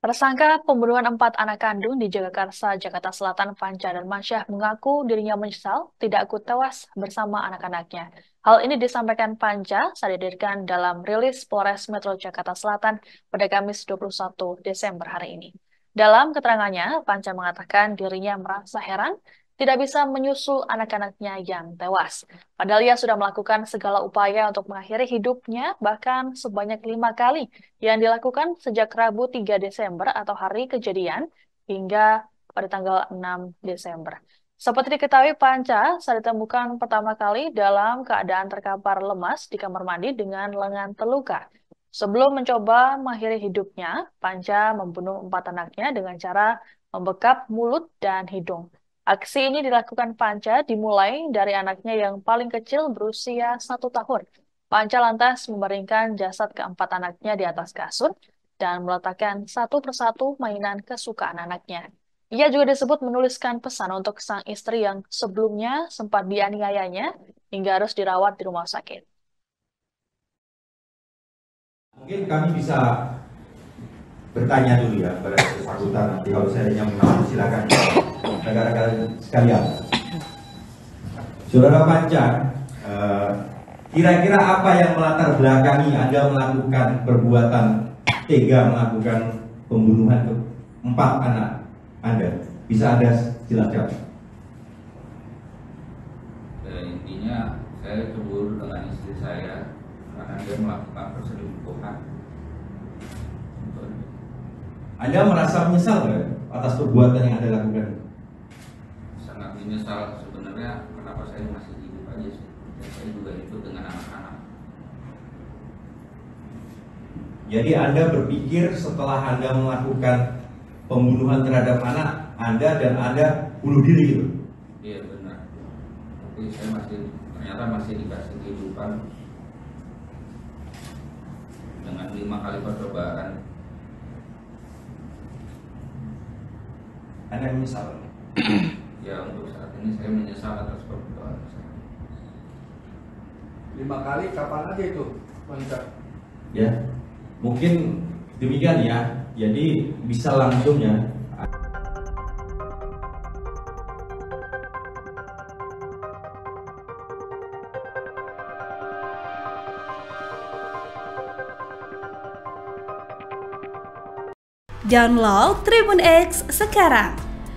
Tersangka pembunuhan empat anak kandung di Jagakarsa, Jakarta Selatan, Panca dan Mansyah mengaku dirinya menyesal tidak ikut tewas bersama anak-anaknya. Hal ini disampaikan Panca saat dihadirkan dalam rilis Polres Metro Jakarta Selatan pada Kamis 21 Desember hari ini. Dalam keterangannya, Panca mengatakan dirinya merasa heran tidak bisa menyusul anak-anaknya yang tewas. Padahal ia sudah melakukan segala upaya untuk mengakhiri hidupnya, bahkan sebanyak lima kali yang dilakukan sejak Rabu 3 Desember atau hari kejadian hingga pada tanggal 6 Desember. Seperti diketahui Panca saat ditemukan pertama kali dalam keadaan terkapar lemas di kamar mandi dengan lengan terluka. Sebelum mencoba mengakhiri hidupnya, Panca membunuh empat anaknya dengan cara membekap mulut dan hidung. Aksi ini dilakukan Panca dimulai dari anaknya yang paling kecil berusia satu tahun. Panca lantas membaringkan jasad keempat anaknya di atas kasur dan meletakkan satu persatu mainan kesukaan anaknya. Ia juga disebut menuliskan pesan untuk sang istri yang sebelumnya sempat dianiayanya hingga harus dirawat di rumah sakit. Mungkin kami bisa bertanya dulu ya pada bersangkutan nanti kalau saya yang mau silakan rekan-rekan sekalian. Saudara Panca, eh, kira-kira apa yang melatar belakangi Anda melakukan perbuatan tega melakukan pembunuhan ke empat anak Anda? Bisa Anda jelaskan? Ya, intinya saya cemburu dengan istri saya karena dia melakukan perselingkuhan. Anda merasa menyesal nggak atas perbuatan yang Anda lakukan? Menyesal sebenarnya kenapa saya masih hidup aja sih. Dan saya juga hidup dengan anak-anak. Jadi Anda berpikir setelah Anda melakukan pembunuhan terhadap anak Anda dan Anda bunuh diri gitu? Iya benar. Tapi saya masih ternyata masih dikasih kehidupan dengan lima kali percobaan. Anda menyesal? Ya untuk saat ini saya menyesal atas perbuatan saya. lima kali kapan aja itu Panca? Ya, mungkin demikian ya. Jadi bisa langsung ya. Download Tribun X sekarang,